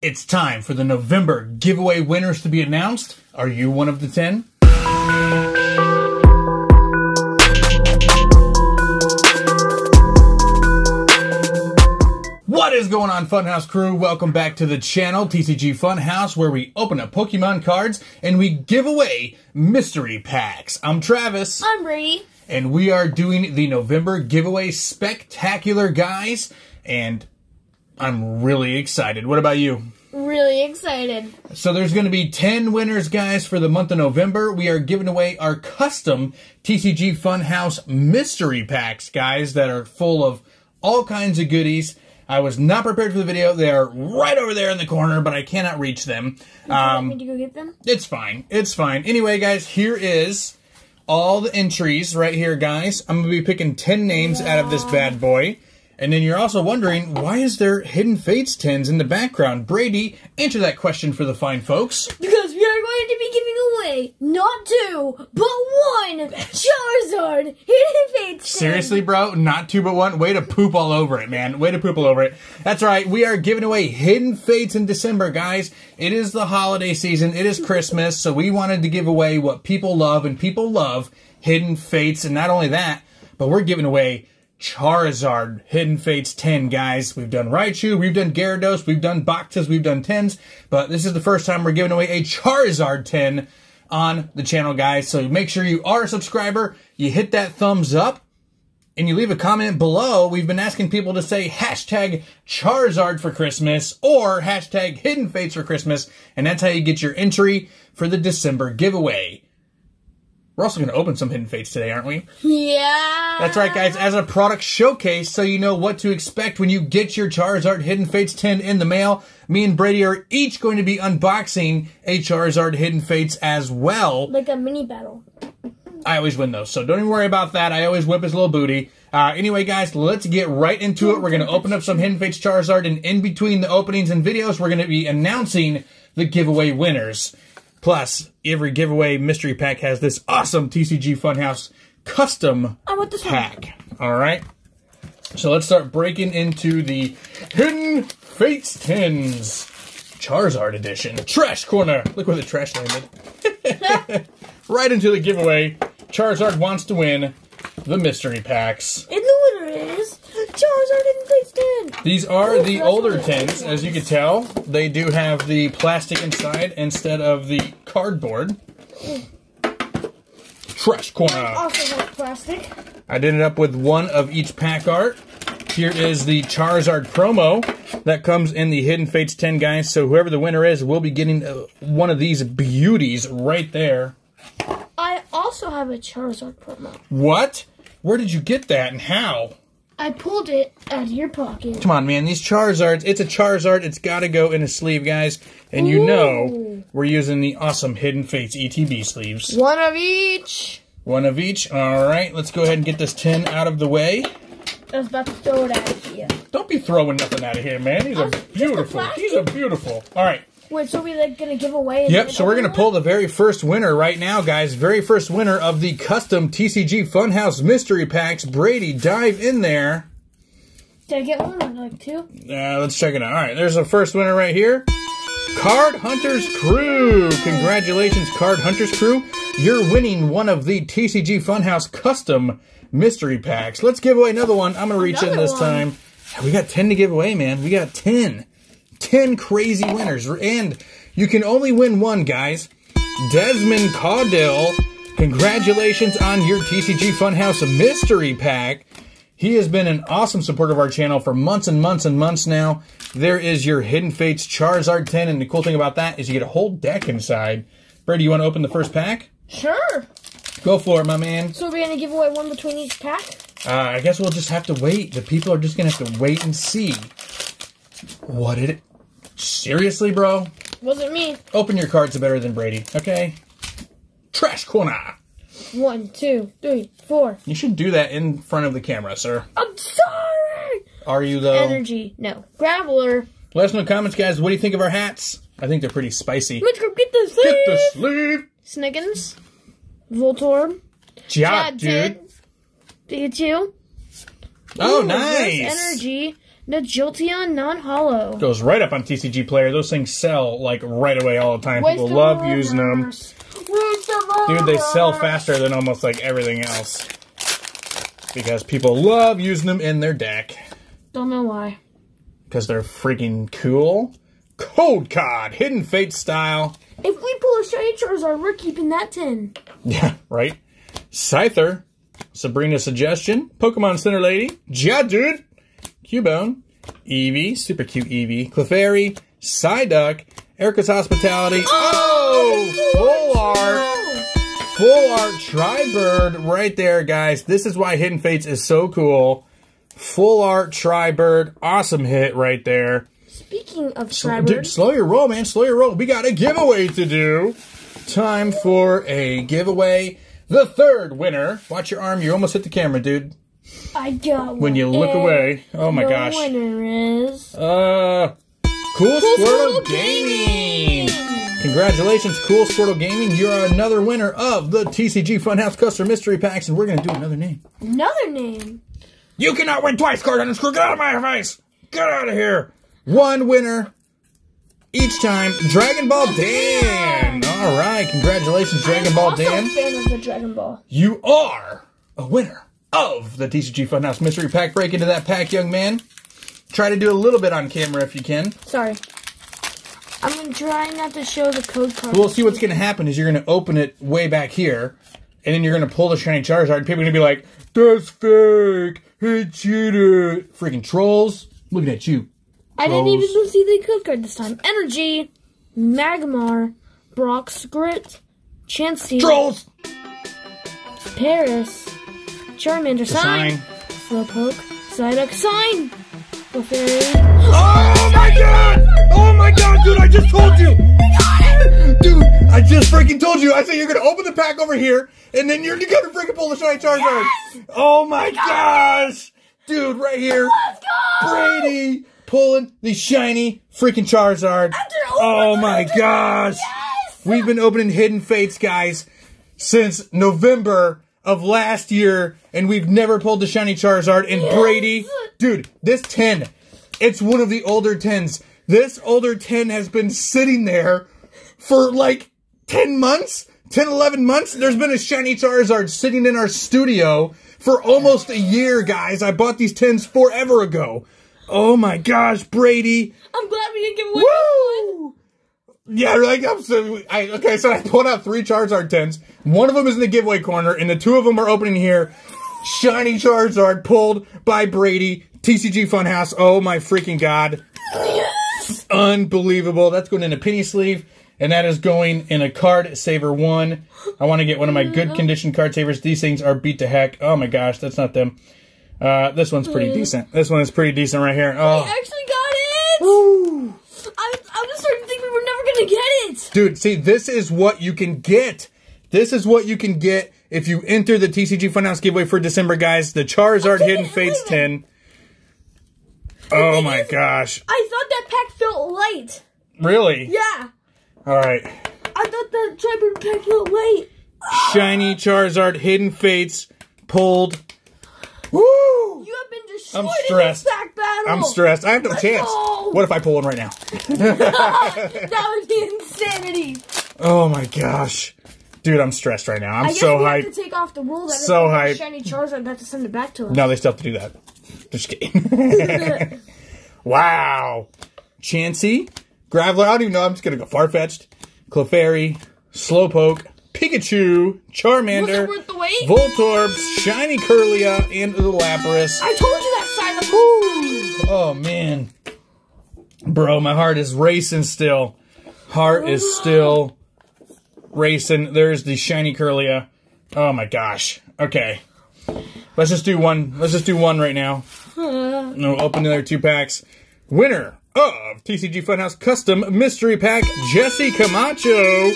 It's time for the November giveaway winners to be announced. Are you one of the 10? What is going on, Funhouse crew? Welcome back to the channel, TCG Funhouse, where we open up Pokemon cards and we give away mystery packs. I'm Travis. I'm Brady. And we are doing the November giveaway spectacular, guys. And I'm really excited. What about you? Really excited. So there's going to be 10 winners, guys, for the month of November. We are giving away our custom TCG Funhouse mystery packs, guys, that are full of all kinds of goodies. I was not prepared for the video. They are right over there in the corner, but I cannot reach them. You like um, me to go get them? It's fine. It's fine. Anyway, guys, here is all the entries right here, guys. I'm going to be picking 10 names out of this bad boy. And then you're also wondering, why is there Hidden Fates tins in the background? Brady, answer that question for the fine folks. Because we are going to be giving away not two, but one Charizard Hidden Fates. Seriously, bro? Not two but one? Way to poop all over it, man. Way to poop all over it. That's right. We are giving away Hidden Fates in December, guys. It is the holiday season. It is Christmas. So we wanted to give away what people love, and people love Hidden Fates. And not only that, but we're giving away Charizard Hidden Fates tin, guys. We've done Raichu, we've done Gyarados, we've done Boxes, we've done tins, but this is the first time we're giving away a Charizard tin on the channel, guys. So make sure you are a subscriber, you hit that thumbs up, and you leave a comment below. We've been asking people to say hashtag Charizard for Christmas or hashtag Hidden Fates for Christmas, and that's how you get your entry for the December giveaway. We're also going to open some Hidden Fates today, aren't we? Yeah. That's right, guys. As a product showcase, so you know what to expect when you get your Charizard Hidden Fates tin in the mail, me and Brady are each going to be unboxing a Charizard Hidden Fates as well. Like a mini battle. I always win those, so don't even worry about that. I always whip his little booty. Uh, anyway, guys, let's get right into it. We're going to open up some Hidden Fates Charizard, and in between the openings and videos, we're going to be announcing the giveaway winners. Plus, every giveaway mystery pack has this awesome TCG Funhouse custom I want this one. pack. All right. So let's start breaking into the Hidden Fates tins. Charizard edition. Trash corner. Look where the trash landed. right into the giveaway. Charizard wants to win the mystery packs. And the winner is Charizard Hidden Fates tin. These are the older tins, as you can tell. They do have the plastic inside instead of the cardboard. Trash corner. Also has plastic. I did it up with one of each pack art. Here is the Charizard promo that comes in the Hidden Fates tin, guys. So whoever the winner is will be getting uh, one of these beauties right there. I also have a Charizard promo. What? Where did you get that and how? I pulled it out of your pocket. Come on, man. These Charizards, it's a Charizard. It's got to go in a sleeve, guys. And you know we're using the awesome Hidden Fates ETB sleeves. One of each. One of each. All right, let's go ahead and get this tin out of the way. I was about to throw it at you. Don't be throwing nothing out of here, man. These are beautiful. These are beautiful. All right. Wait, so we like gonna give away? Yep, so we're going to one? pull the very first winner right now, guys. Very first winner of the custom TCG Funhouse mystery packs. Brady, dive in there. Did I get one or like two? Uh, let's check it out. All right, there's the first winner right here. Card Hunters Crew. Congratulations, Card Hunters Crew. You're winning one of the TCG Funhouse custom mystery packs. Let's give away another one. I'm going to reach in this one. time. We got 10 to give away, man. We got 10. 10 crazy winners. And you can only win one, guys. Desmond Caudill, congratulations on your TCG Funhouse mystery pack. He has been an awesome supporter of our channel for months and months and months now. There is your Hidden Fates Charizard tin, and the cool thing about that is you get a whole deck inside. Brady, you want to open the first pack? Sure. Go for it, my man. So we're gonna give away one between each pack. Uh, I guess we'll just have to wait. The people are just going to have to wait and see. What did it... Seriously, bro? Wasn't me. Open your cards are better than Brady, okay? Trash corner. One, two, three, four. You should do that in front of the camera, sir. I'm sorry. Are you, though? Energy. No. Graveler. Let us know in the comments, guys. What do you think of our hats? I think they're pretty spicy. Let's go get this Get the sleeve. sleeve. Sniggins. Voltorb. Job, dude. Pikachu. Oh, Ooh, nice. Energy. The Jolteon non-holo. Goes right up on TCG Player. Those things sell like right away all the time. People love using them. Dude, they sell faster than almost like everything else. Because people love using them in their deck. Don't know why. Because they're freaking cool. Code Cod, Hidden Fate style. If we pull a shiny Charizard, we're keeping that 10. Yeah, right. Scyther, Sabrina's Suggestion, Pokemon Center Lady, Jadude, Cubone, Eevee, super cute Eevee, Clefairy, Psyduck, Erica's Hospitality. Oh! oh, full art. Full art Tribird right there, guys. This is why Hidden Fates is so cool. Full art Tribird. Awesome hit right there. Speaking of Dude, slow your roll, man. Slow your roll. We got a giveaway to do. Time for a giveaway. The third winner. Watch your arm. You almost hit the camera, dude. I got When you look away. Oh my the gosh. winner is... Uh, Cool, Squirtle, Squirtle Gaming. Congratulations, Cool Squirtle Gaming. You're another winner of the TCG Funhouse Custom Mystery Packs, and we're going to do another name. Another name. You cannot win twice, card underscore. Get out of my face. Get out of here. One winner each time. Dragon Ball Dan. All right. Congratulations, Dragon Ball also Dan. a fan of the Dragon Ball. You are a winner of the TCG Funhouse Mystery Pack. Break into that pack, young man. Try to do a little bit on camera if you can. Sorry. I'm gonna try not to show the code card. We'll see what's going to happen is you're going to open it way back here, and then you're going to pull the shiny Charizard, and people are going to be like, that's fake. He cheated. Freaking trolls. Looking at you. I didn't even see the code card this time. Energy, Magmar, Brock's Grit, Chansey, Trolls. Paras, Charmander, Sign. Sign, Slowpoke, Psyduck, Sign, Clefairy. Oh my god! Oh my god, dude, I just told you! Dude, I just freaking told you. I said you're gonna open the pack over here, and then you're gonna freaking pull the shiny Charizard. Oh my gosh! Dude, right here. Let's go! Brady pulling the shiny freaking Charizard. Oh my gosh! Yes! We've been opening Hidden Fates, guys, since November of last year, and we've never pulled the shiny Charizard. And Brady, dude, this tin, it's one of the older tins. This older tin has been sitting there for like 10 months, 10, 11 months. There's been a shiny Charizard sitting in our studio for almost a year, guys. I bought these tins forever ago. Oh my gosh, Brady. I'm glad we didn't give away one. Woo! Yeah, like I'm so I okay, so I pulled out three Charizard tins. One of them is in the giveaway corner, and the two of them are opening here. Shiny Charizard pulled by Brady, TCG Funhouse. Oh my freaking god. Unbelievable. That's going in a penny sleeve, and that is going in a card saver one. I want to get one of my good condition card savers. These things are beat to heck. Oh my gosh, that's not them. Uh, this one's pretty decent. This one is pretty decent right here. I Oh, actually got it! I, I was starting to think we were never gonna get it! Dude, see, this is what you can get. This is what you can get if you enter the TCG Funhouse giveaway for December, guys. The Charizard Hidden Fates minute. tin. Oh my is- gosh. I thought that pack felt light. Really? Yeah. Alright. I thought the Tribird pack felt light. Shiny Charizard Hidden Fates pulled. Woo! You have been destroyed I'm stressed. pack battle. I'm stressed. I have no chance. go. What if I pull one right now? that would be insanity. Oh my gosh. Dude, I'm stressed right now. I'm I guess so we have hyped. to take off the rule that So hyped. Shiny Charizard, have to send it back to us. No, they still have to do that. Just kidding. wow. Chansey, Graveler, I don't even know. I'm just going to go Farfetch'd, Clefairy, Slowpoke, Pikachu, Charmander, it worth the wait? Voltorbs, Shiny Kirlia, and the Lapras. I told you of Oh, man. Bro, my heart is racing still. Heart is still racing. There's the Shiny Kirlia. Oh, my gosh. Okay. Let's just do one. Let's just do one right now. No, open the other two packs. Winner of TCG Funhouse Custom Mystery Pack, Jesse Camacho.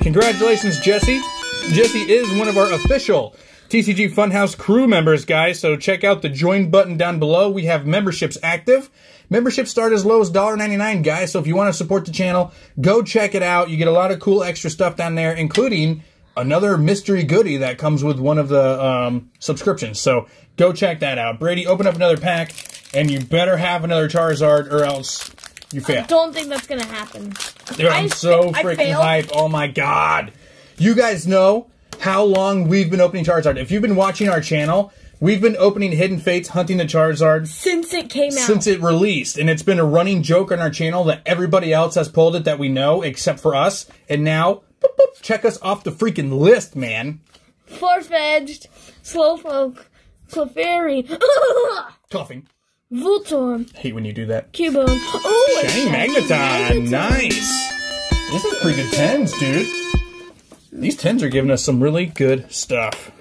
Congratulations, Jesse. Jesse is one of our official TCG Funhouse crew members, guys. So check out the join button down below. We have memberships active. Memberships start as low as $1.99, guys. So if you want to support the channel, go check it out. You get a lot of cool extra stuff down there, including another mystery goodie that comes with one of the um, subscriptions. So go check that out. Brady, open up another pack and you better have another Charizard or else you fail. I don't think that's gonna happen. Dude, I'm I so freaking hype. Oh my god. You guys know how long we've been opening Charizard. If you've been watching our channel, we've been opening Hidden Fates, hunting the Charizard Since it came out. since it released. And it's been a running joke on our channel that everybody else has pulled it that we know except for us. And now, boop, boop, check us off the freaking list, man. Farfetch'd, Slowpoke, Clefairy, Koffing. Voltorb, Hate when you do that. Cubone. Oh, Shiny Magneton. Nice. This is pretty good tins, dude. These tins are giving us some really good stuff.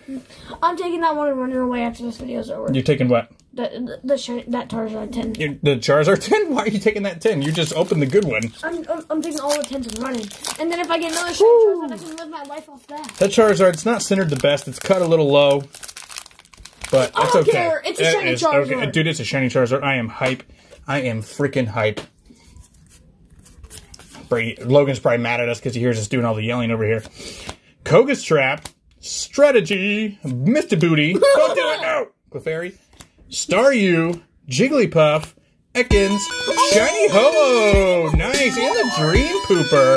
I'm taking that one and running away after this video's over. You're taking what? The, the, the that Tarzan 10. You- The Charizard tin? Why are you taking that tin? You just opened the good one. I'm, I'm, I'm taking all the tins and running. And then if I get another shiny Charizard, I can live my life off that. That Charizard's not centered the best. It's cut a little low. But don't okay. care. It's a It shiny is Charizard. Dude, it's a shiny Charizard. I am hype. I am freaking hype. Brady, Logan's probably mad at us because he hears us doing all the yelling over here. Koga's Trap, Strategy, Mr. Booty, don't do it, no! Clefairy, Staryu, Jigglypuff, Ekans, Shiny Ho-Oh! Nice, and the Dream Pooper.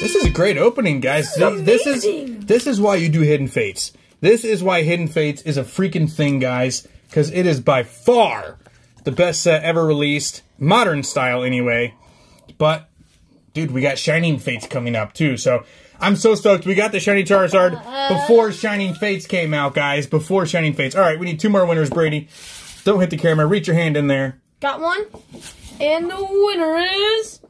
This is a great opening, guys. Th- This is amazing. this is why you do Hidden Fates. This is why Hidden Fates is a freaking thing, guys, because it is by far the best set ever released, modern style anyway. But dude, we got Shining Fates coming up too, so I'm so stoked. We got the Shiny Charizard before Shining Fates came out, guys. Before Shining Fates. All right, we need two more winners, Brady. Don't hit the camera. Reach your hand in there. Got one. And the winner is.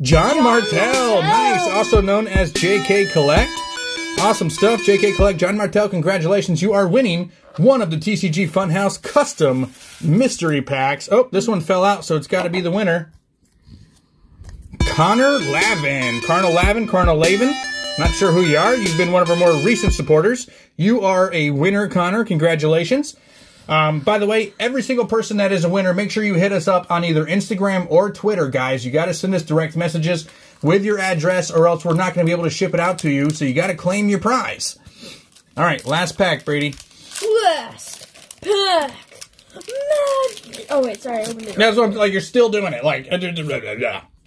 John Martell, Martell. nice, also known as JK Collect. Awesome stuff, JK Collect. John Martell, congratulations. You are winning one of the TCG Funhouse custom mystery packs. Oh, this one fell out, so it's got to be the winner. Connor Lavin. Connor Lavin, Connor Lavin. Not sure who you are. You've been one of our more recent supporters. You are a winner, Connor. Congratulations. Um, by the way, every single person that is a winner, make sure you hit us up on either Instagram or Twitter, guys. You got to send us direct messages with your address, or else we're not going to be able to ship it out to you. So you got to claim your prize. All right, last pack, Brady. Last pack. Oh, wait, sorry, I opened it. That's what I'm like. You're still doing it. Like,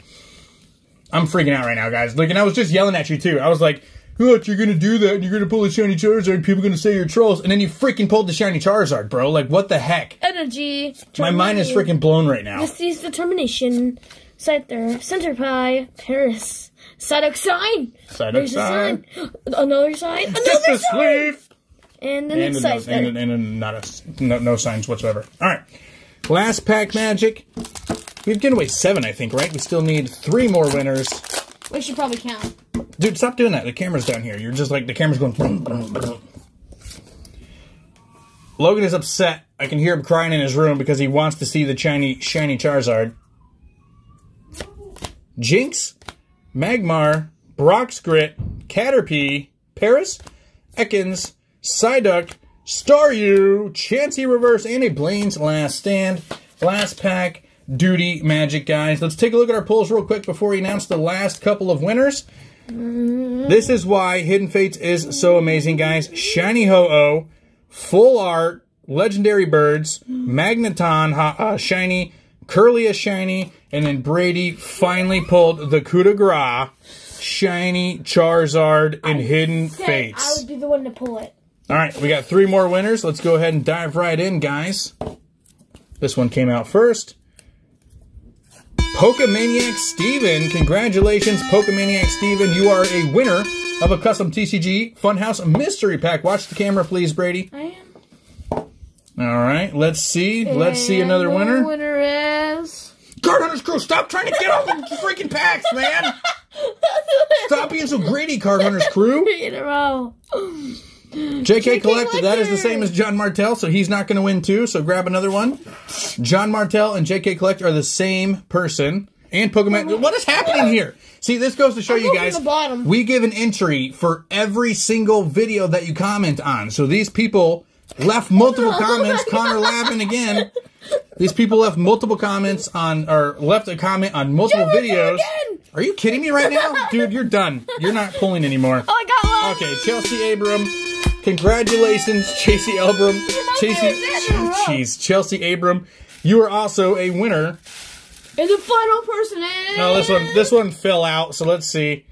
I'm freaking out right now, guys. Like, and I was just yelling at you too. I was like, "What? You're gonna do that? And you're gonna pull the shiny Charizard? People are gonna say you're trolls." And then you freaking pulled the shiny Charizard, bro. Like, what the heck? Energy. My mind is freaking blown right now. Misty's determination. Scyther. Center Pie. Paras. Psyduck sign. Psyduck There's a sign. sign. Another sign. Another the sign. sleeve. And then And, it's a, and, and, and not a, no, no signs whatsoever. All right, last pack magic. We've given away seven, I think, right? We still need three more winners. We should probably count. Dude, stop doing that. The camera's down here. You're just like the camera's going. Brum, brum, brum. Logan is upset. I can hear him crying in his room because he wants to see the shiny, shiny Charizard. Jynx, Magmar, Brock's Grit, Caterpie, Paras, Ekans, Psyduck, Staryu, Chansey Reverse, and a Blaine's Last Stand. Last pack, Duty Magic, guys. Let's take a look at our polls real quick before we announce the last couple of winners. This is why Hidden Fates is so amazing, guys. Shiny Ho-Oh, Full Art, Legendary Birds, Magneton ha- uh, Shiny, Kirlia Shiny, and then Brady finally pulled the coup de grace, Shiny Charizard and Hidden Said I would be the one to pull it. All right, we got three more winners. Let's go ahead and dive right in, guys. This one came out first. Pokemaniac Steven. Congratulations, Pokemaniac Steven. You are a winner of a custom TCG Funhouse mystery pack. Watch the camera, please, Brady. I am. All right, let's see. Let's see another winner. winner is. Card Hunters Crew, stop trying to get all the freaking packs, man. Stop being so greedy, Card Hunters Crew. Three in a row. JK Collector, that is the same as John Martell, so he's not going to win too. So grab another one. John Martell and JK Collector are the same person. And Pokemon. Uh-huh. What is happening here? See, this goes to show you go from guys. the bottom. We give an entry for every single video that you comment on. So these people left multiple comments. Connor Lavin again. These people left multiple comments on, or left a comment on multiple Martell videos. Are you kidding me right now, dude? You're done. You're not pulling anymore. Oh, I got one. Okay, Chelsea Abram. Congratulations, Chasey Abram. Chasey, name is Andrew Rowe. jeez, Chelsea Abram. You are also a winner. And the final person is. No, this one this one fell out, so let's see.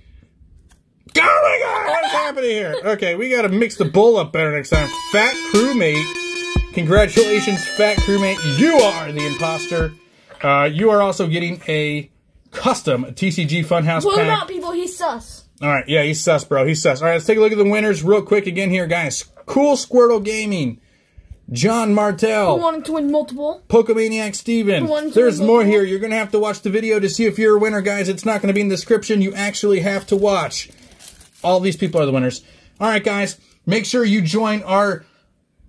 Oh my god, what's happening here? Okay, we gotta mix the bowl up better next time. Fat crewmate. Congratulations, Fat crewmate. You are the imposter. Uh, you are also getting a custom TCG Funhouse What pack. about people? He's sus. All right, yeah, he's sus, bro. He's sus. All right, let's take a look at the winners real quick again here, guys. Cool Squirtle Gaming, John Martell, Who wanted to win multiple? Pokemaniac Steven. There's more two. here. You're going to have to watch the video to see if you're a winner, guys. It's not going to be in the description. You actually have to watch. All these people are the winners. All right, guys. Make sure you join our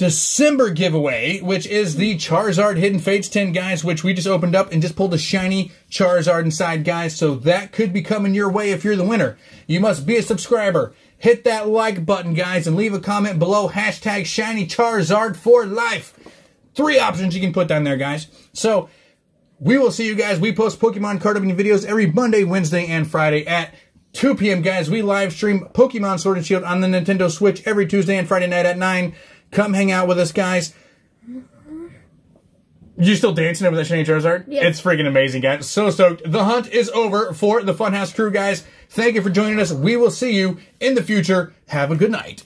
December giveaway, which is the Charizard Hidden Fates tin, guys, which we just opened up and just pulled a shiny Charizard inside, guys. So that could be coming your way if you're the winner. You must be a subscriber. Hit that like button, guys, and leave a comment below. Hashtag shiny Charizard for life. Three options you can put down there, guys. So we will see you guys. We post Pokemon card opening videos every Monday, Wednesday, and Friday at 2 p.m. Guys, we live stream Pokemon Sword and Shield on the Nintendo Switch every Tuesday and Friday night at 9. Come hang out with us, guys. You still dancing over that shiny Charizard? Yeah. It's freaking amazing, guys. So stoked. The hunt is over for the Funhouse crew, guys. Thank you for joining us. We will see you in the future. Have a good night.